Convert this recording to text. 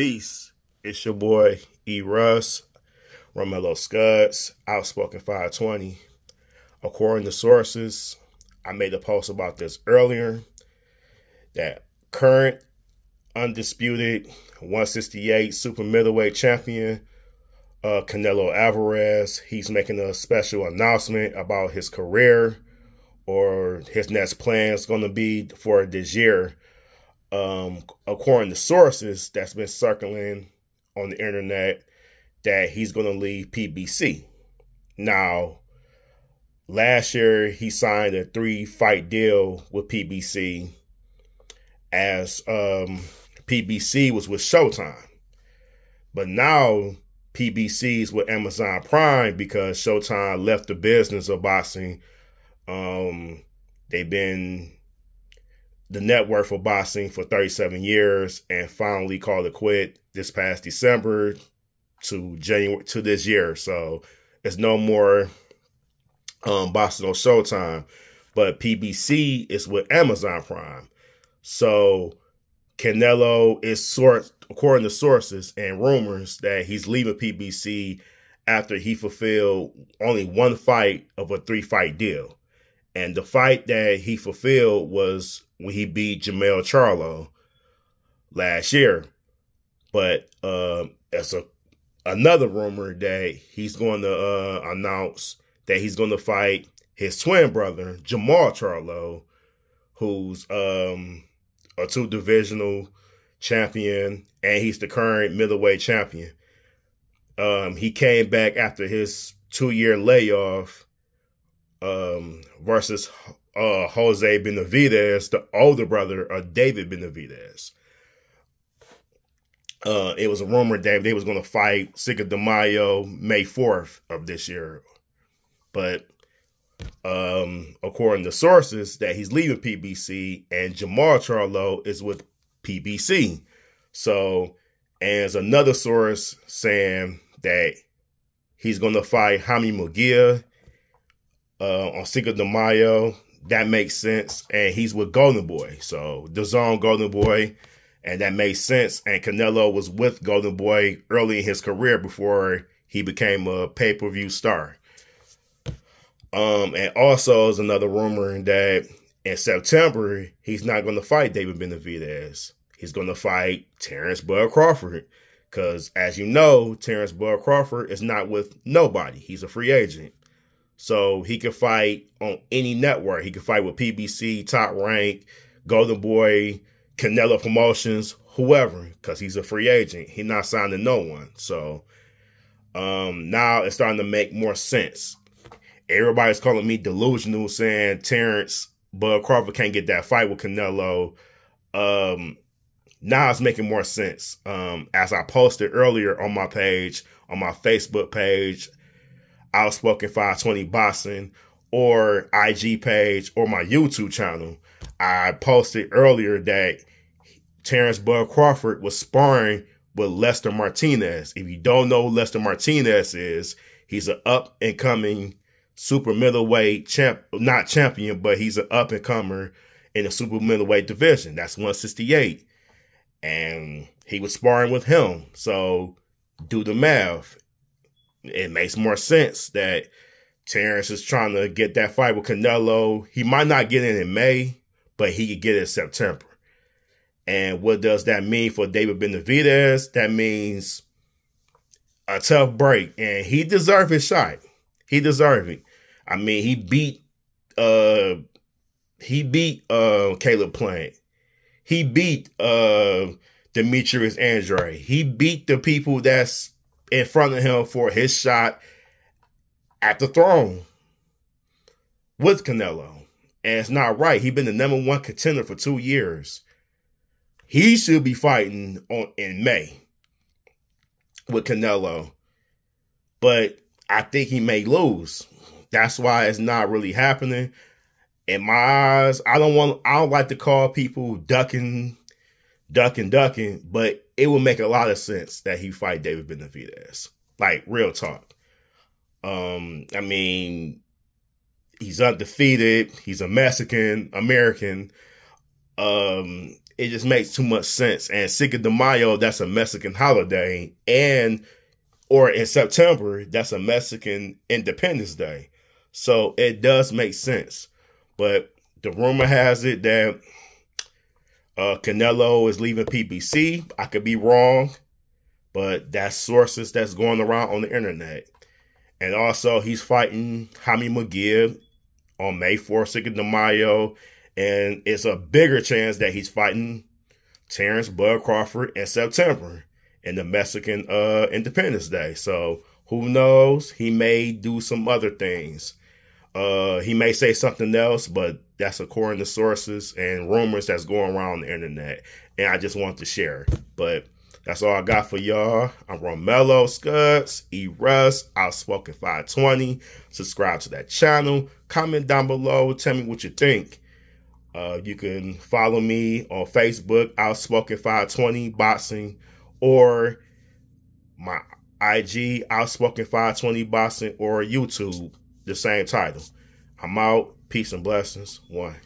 Peace. It's your boy E. Russ, Romello Scuds, Outspoken 520. According to sources, I made a post about this earlier. That current undisputed 168 super middleweight champion, uh, Canelo Alvarez, he's making a special announcement about his career or his next plans going to be for this year um, according to sources that's been circling on the internet, that he's going to leave PBC. Now, last year he signed a three fight deal with PBC as um, PBC was with Showtime. But now PBC is with Amazon Prime because Showtime left the business of boxing. Um, they've been the network for boxing for 37 years and finally called it quit this past December to January to this year. So it's no more um boxing Showtime, but PBC is with Amazon Prime. So Canelo is sort according to sources and rumors that he's leaving PBC after he fulfilled only one fight of a three fight deal. And the fight that he fulfilled was when he beat Jermell Charlo last year. But uh, that's a another rumor that he's going to uh, announce that he's going to fight his twin brother Jermall Charlo, who's um, a two divisional champion, and he's the current middleweight champion. Um, he came back after his two year layoff um, versus uh, Jose Benavidez, the older brother of David Benavidez. Uh, it was a rumor that they was going to fight Cinco de Mayo, May 4th of this year. But um, according to sources, that he's leaving PBC and Jermall Charlo is with PBC. So, and another source saying that he's going to fight Jaime Munguia uh, on Cinco de Mayo. That makes sense. And he's with Golden Boy. So the zone Golden Boy. And that makes sense. And Canelo was with Golden Boy early in his career before he became a pay per view star. Um, and also is another rumor that in September he's not going to fight David Benavidez. He's going to fight Terence Bud Crawford. Because as you know, Terence Bud Crawford is not with nobody. He's a free agent. So he could fight on any network. He could fight with PBC, Top Rank, Golden Boy, Canelo Promotions, whoever, because he's a free agent. He's not signed to no one. So um, now it's starting to make more sense. Everybody's calling me delusional, saying Terence Bud Crawford can't get that fight with Canelo. Um, now it's making more sense. Um, as I posted earlier on my page, on my Facebook page, Outspoken 520 Boxing or IG page or my YouTube channel, I posted earlier that Terence Bud Crawford was sparring with Lester Martinez. If you don't know Lester Martinez is, he's an up and coming super middleweight champ, not champion, but he's an up and comer in the super middleweight division. That's 168. And he was sparring with him. So do the math it makes more sense that Terence is trying to get that fight with Canelo. He might not get it in May, but he could get it in September. And what does that mean for David Benavidez? That means a tough break, and he deserved his shot. He deserved it. I mean, he beat uh he beat uh Caleb Plant. He beat uh Demetrius Andrade. He beat the people that's in front of him for his shot at the throne with Canelo. And it's not right. He's been the number one contender for two years. He should be fighting on in May with Canelo. But I think he may lose. That's why it's not really happening. In my eyes, I don't want I don't like to call people ducking, ducking, ducking, but it would make a lot of sense that he fight David Benavidez. Like real talk. Um, I mean, he's undefeated. He's a Mexican American. Um, it just makes too much sense. And Cinco de Mayo, that's a Mexican holiday, and or in September, that's a Mexican Independence Day. So it does make sense. But the rumor has it that uh, Canelo is leaving PBC. I could be wrong, but that's sources that's going around on the internet. And also, he's fighting Jaime Munguia on May 4th, Cinco de Mayo. And it's a bigger chance that he's fighting Terence Bud Crawford in September in the Mexican uh, Independence Day. So who knows? He may do some other things. Uh, he may say something else, but that's according to sources and rumors that's going around the internet. And I just want to share. But that's all I got for y'all. I'm Romello Scuds, E Russ, Outspoken 520. Subscribe to that channel. Comment down below. Tell me what you think. Uh, you can follow me on Facebook, Outspoken 520 Boxing, or my IG, Outspoken 520 Boxing, or YouTube, the same title. I'm out. Peace and blessings. One.